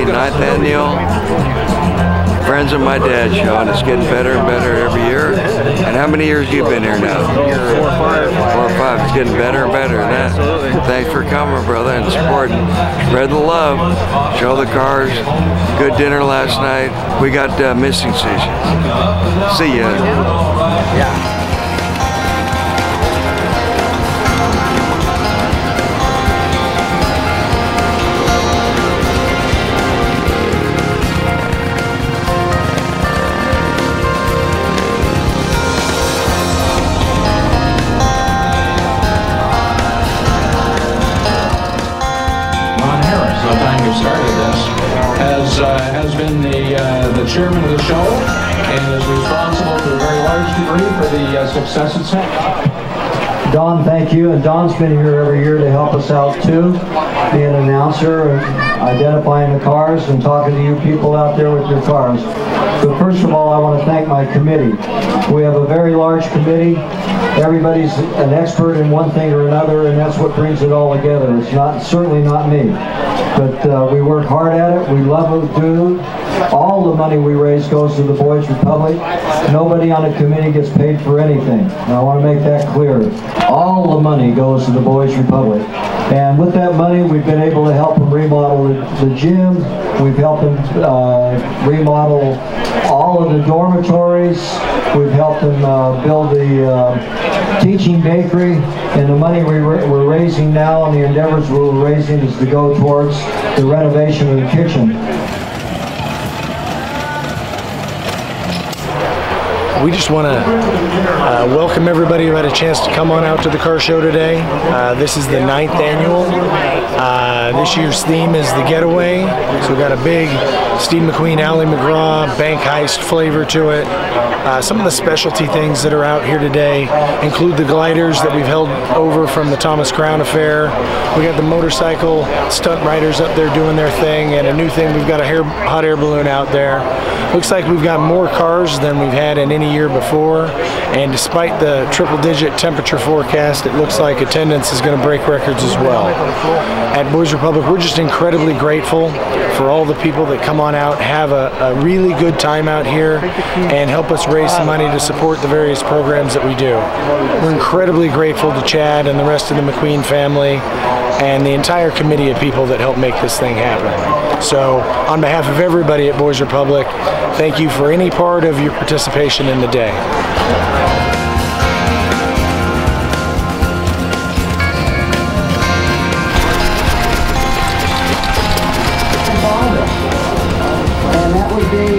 the ninth annual Friends of My Dad Sean. it's getting better and better every year. And how many years you been here now? Four or five. Four or five. It's getting better and better. That, Absolutely. Thanks for coming, brother, and supporting. Spread the love. Show the cars. Good dinner last night. We got uh, missing sessions. See ya. Yeah. Has, uh, has been the, uh, the chairman of the show and is responsible to a very large degree for the uh, success it's had. Don, thank you. And Don's been here every year to help us out too, being an announcer and identifying the cars and talking to you people out there with your cars. But first of all, I want to thank my committee. We have a very large committee. Everybody's an expert in one thing or another, and that's what brings it all together. It's not certainly not me, but uh, we work hard at it. We love what we do. All the money we raise goes to the Boys Republic. Nobody on the committee gets paid for anything. And I want to make that clear. All the money goes to the Boys Republic. And with that money, we've been able to help them remodel the, gym. We've helped them uh, remodel all of the dormitories. We've helped them uh, build the uh, teaching bakery. And the money we we're raising now and the endeavors we're raising is to go towards the renovation of the kitchen. We just want to uh, welcome everybody who had a chance to come on out to the car show today. Uh, this is the ninth annual. Uh, this year's theme is the getaway. So we've got a big Steve McQueen, Ali MacGraw bank heist flavor to it. Uh, some of the specialty things that are out here today include the gliders that we've held over from the Thomas Crown Affair. We got the motorcycle stunt riders up there doing their thing, and a new thing, we've got a hair, hot air balloon out there. Looks like we've got more cars than we've had in any year before, and despite the triple digit temperature forecast, it looks like attendance is going to break records as well. At Boys Republic, we're just incredibly grateful for all the people that come on out, have a, a really good time out here, and help us raise some money to support the various programs that we do. We're incredibly grateful to Chad and the rest of the McQueen family and the entire committee of people that helped make this thing happen. So, on behalf of everybody at Boys Republic, thank you for any part of your participation in the day. Be